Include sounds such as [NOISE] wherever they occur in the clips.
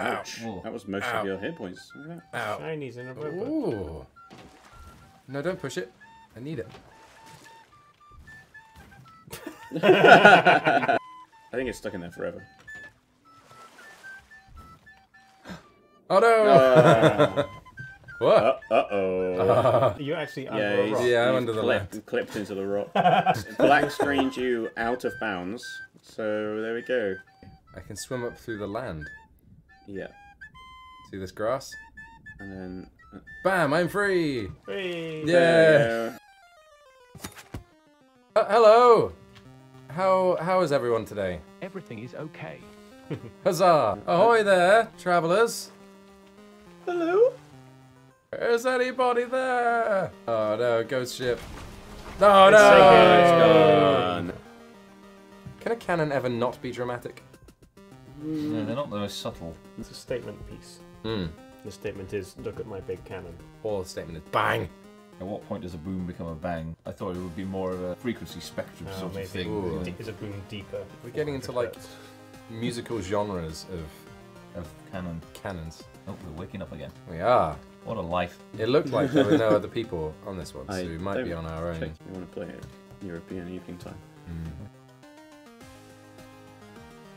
Ouch. Whoa. That was most Ow. of your hit points. Look at Ow. Shinies in a robot. Ooh. No, don't push it. I need it. [LAUGHS] I think it's stuck in there forever. [GASPS] Oh no! [LAUGHS] Uh what? oh. Are [LAUGHS] you actually under Yeah, a rock? Yeah, I'm under the clipped, left. clipped into the rock. Black screened you out of bounds. So there we go. I can swim up through the land. Yeah. See this grass? And then Bam! I'm free. Whee! Yeah. Uh, hello. How how is everyone today? Everything is okay. [LAUGHS] Huzzah! Ahoy there, travellers. Hello. Is anybody there? Oh no, ghost ship. No, It's no. sinking. It's gone. Can a cannon ever not be dramatic? No, they're not the most subtle. It's a statement piece. Hmm. The statement is, look at my big cannon. Or the statement is bang. At what point does a boom become a bang? I thought it would be more of a frequency spectrum Oh, sort maybe. of thing. Ooh. you Is a boom deeper? We're getting into like musical genres of of canon. cannons. Oh, we're waking up again. We are. What a life. It looked like there were no other people on this one, so I we might be on our own. Check. We want to play it European evening time. Hmm.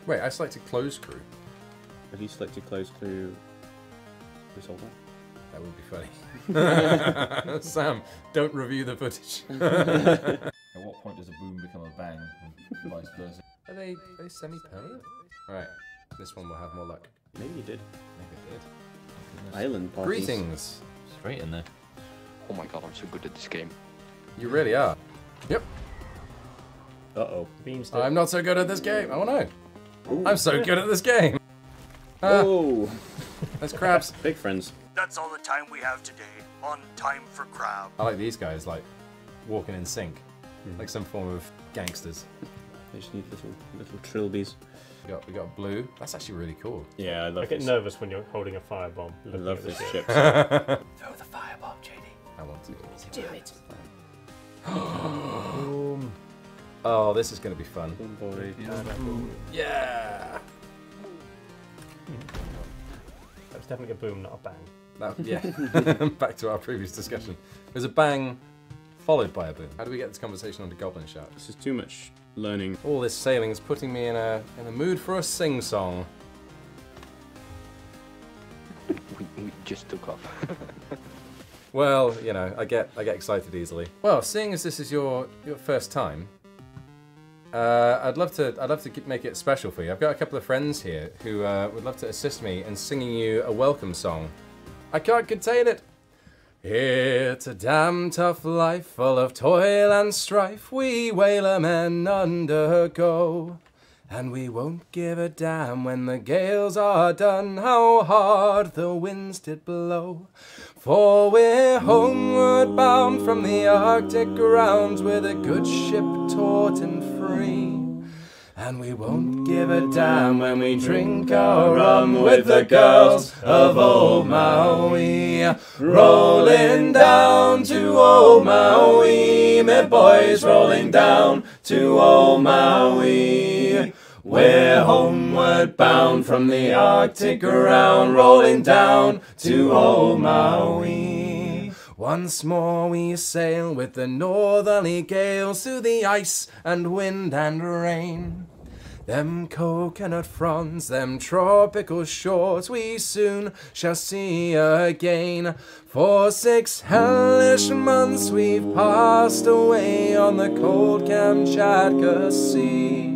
Wait, I selected close crew. Have you selected close crew this whole time? That would be funny. [LAUGHS] Sam, don't review the footage. [LAUGHS] At what point does a boom become a bang? And vice versa. Are they, are they semi-permanent? Alright, this one will have more luck. Maybe you did. Maybe it did. Island parties. Greetings. Straight in there. Oh my god, I'm so good at this game. You really are. Yep. Uh oh. Beamstick. I'm not so good at this game. Oh no. I'm so good at this game. Ah, Oh, that's crabs. [LAUGHS] big friends. That's all the time we have today on Time for Crab. I like these guys, like walking in sync, like some form of gangsters. They just need little little trilbies. We got we got blue. That's actually really cool. Yeah, I love. I get this. nervous when you're holding a firebomb. I love at the this ship. ship. [LAUGHS] Throw the firebomb, JD. I want to. Do it. [GASPS] Boom. Oh, this is going to be fun. Oh boy. Yeah. That was definitely a boom, not a bang. That, yeah. [LAUGHS] Back to our previous discussion. There's a bang followed by a boom. How do we get this conversation onto Goblin Shark? This is too much learning. All this sailing is putting me in a in a mood for a sing song. [LAUGHS] We, we just took off. [LAUGHS] Well, you know, I get I get excited easily. Well, seeing as this is your your first time, uh, I'd love to I'd love to make it special for you. I've got a couple of friends here who uh, would love to assist me in singing you a welcome song. I can't contain it. It's a damn tough life, full of toil and strife. We whaler men undergo. And we won't give a damn when the gales are done, how hard the winds did blow. For we're homeward bound from the Arctic grounds with a good ship taut and free. And we won't give a damn when we drink our rum with the girls of old Maui. Rolling down to old Maui, me boys rolling down to old Maui. From the Arctic ground, rolling down to old Maui. Once more we sail with the northerly gales through the ice and wind and rain. Them coconut fronds, them tropical shores we soon shall see again. For six hellish months we've passed away on the cold Kamchatka Sea.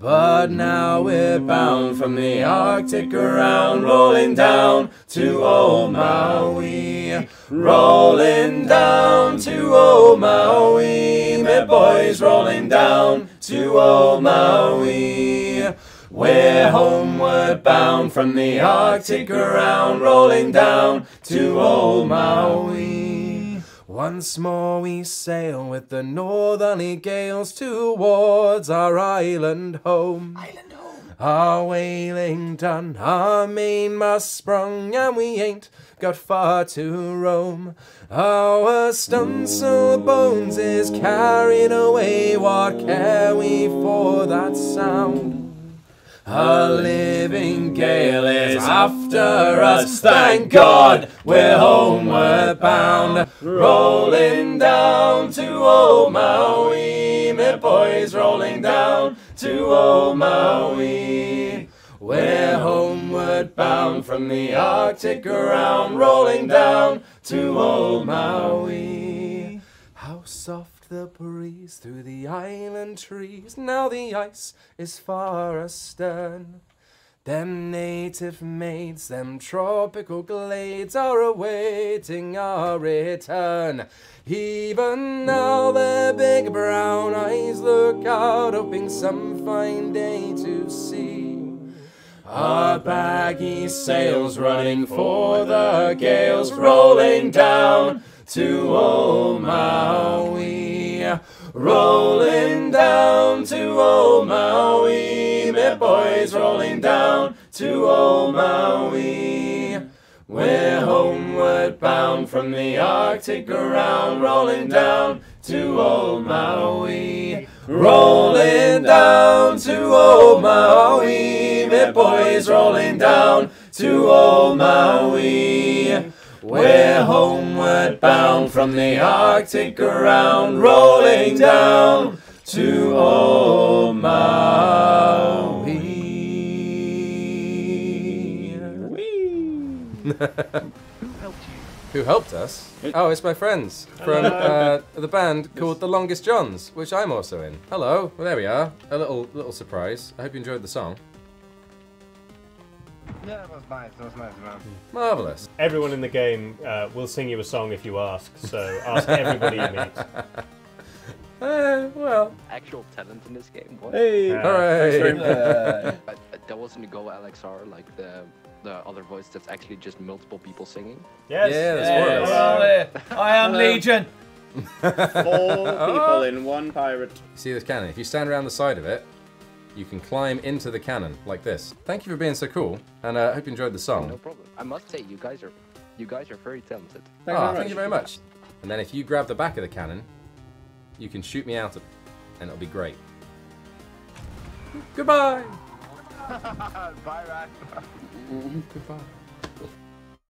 But now we're bound from the Arctic around, rolling down to old Maui. Rolling down to old Maui, my boys rolling down to old Maui. We're homeward bound from the Arctic around, rolling down to old Maui. Once more we sail with the northerly gales towards our island home. Island home. Our whaling done, our mainmast sprung, and we ain't got far to roam. Our stunsail booms is carried away, what care we for that sound? A living gale is after us. Thank God we're homeward bound. Rolling down to old Maui. Me boys rolling down to old Maui. We're homeward bound from the Arctic around, rolling down to old Maui. How soft the breeze through the island trees. Now the ice is far astern. Them native mates, them tropical glades are awaiting our return. Even now their big brown eyes look out, hoping some fine day to see. Our baggy sails running for the gales, rolling down to old Maui. Rolling down to old Maui, me boys rolling down to old Maui. We're homeward bound from the Arctic around, rolling down to old Maui. Rolling down to old Maui, me boys rolling down to old Maui. We're homeward bound from the Arctic around, rolling down to old Maui. [LAUGHS] Who helped us? Oh, it's my friends from uh, the band called The Longest Johns, which I'm also in. Hello. Well, there we are. A little little surprise. I hope you enjoyed the song. Yeah, it was nice. It was nice, man. Marvelous. Everyone in the game uh, will sing you a song if you ask, so ask everybody you meet. [LAUGHS] Uh, well, Actual talent in this game. What? Hey! Uh, hooray. Uh, [LAUGHS] uh, that wasn't a Go LXR, like the the other voice that's actually just multiple people singing. Yes. Yeah, there's four of us. Well, uh, I am Legion. Four [LAUGHS] people in one pirate. See this cannon? If you stand around the side of it, you can climb into the cannon like this. Thank you for being so cool, and I uh, hope you enjoyed the song. No problem. I must say, you guys are you guys are very talented. Thank Ah, you very thank you much. very much. And then if you grab the back of the cannon, you can shoot me out of it, and it'll be great. Goodbye. [LAUGHS] Bye, Ryan. [LAUGHS] Goodbye.